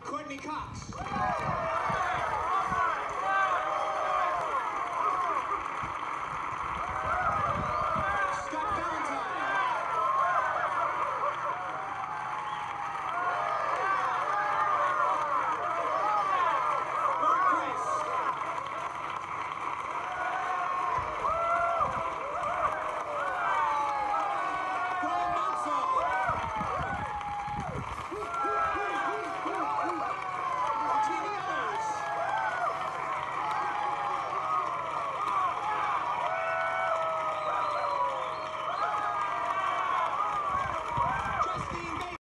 Courtney Cox.